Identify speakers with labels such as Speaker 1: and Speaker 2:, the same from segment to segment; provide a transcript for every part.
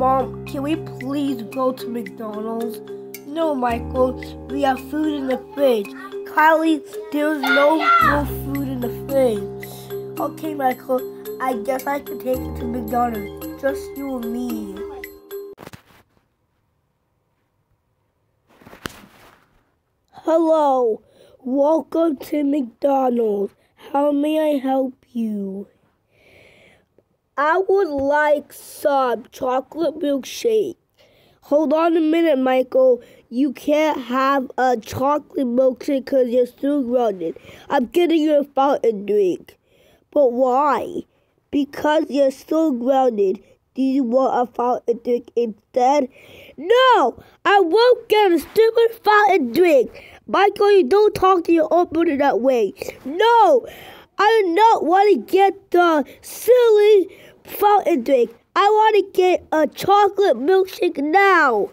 Speaker 1: Mom, can we please go to McDonald's? No, Michael, we have food in the fridge. Kylie, there's no more food in the fridge. Okay, Michael, I guess I can take you to McDonald's. Just you and me. Hello, welcome to McDonald's. How may I help you? I would like some chocolate milkshake. Hold on a minute, Michael. You can't have a chocolate milkshake because you're still grounded. I'm getting you a fountain drink. But why? Because you're still grounded. Do you want a fountain drink instead? No! I won't get a stupid fountain drink! Michael, you don't talk to your opener that way. No! I do not want to get the silly fountain drink. I want to get a chocolate milkshake now.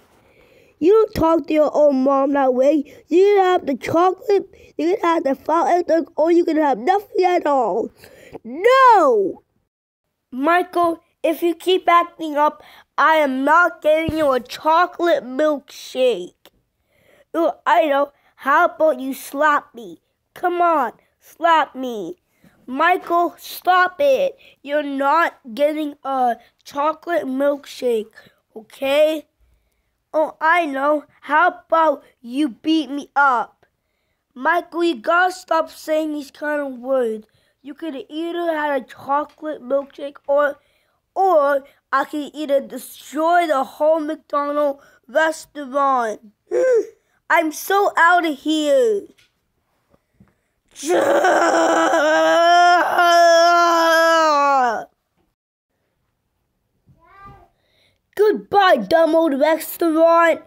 Speaker 1: You don't talk to your own mom that way. You can have the chocolate, you can have the fountain drink, or you can have nothing at all. No! Michael, if you keep acting up, I am not getting you a chocolate milkshake. Ooh, I know. How about you slap me? Come on, slap me. Michael, stop it. You're not getting a chocolate milkshake, okay? Oh, I know. How about you beat me up? Michael, you gotta stop saying these kind of words. You could either have a chocolate milkshake or or I could either destroy the whole McDonald restaurant. I'm so out of here. Goodbye, dumb old restaurant.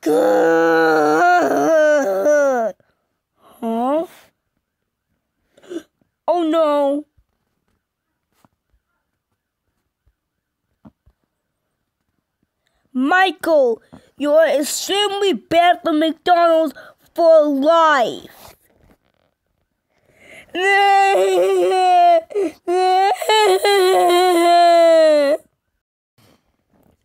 Speaker 1: Good. Huh? Oh no. Michael, you're extremely bad for McDonald's for life.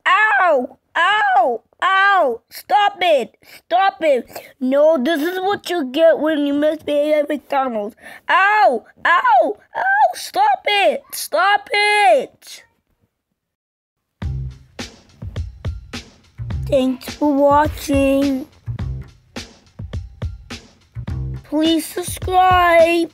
Speaker 1: Ow! Ow! Ow! Stop it! Stop it! No, this is what you get when you misbehave at McDonald's. Ow! Ow! Ow! Stop it! Stop it! Thanks for watching. Please subscribe.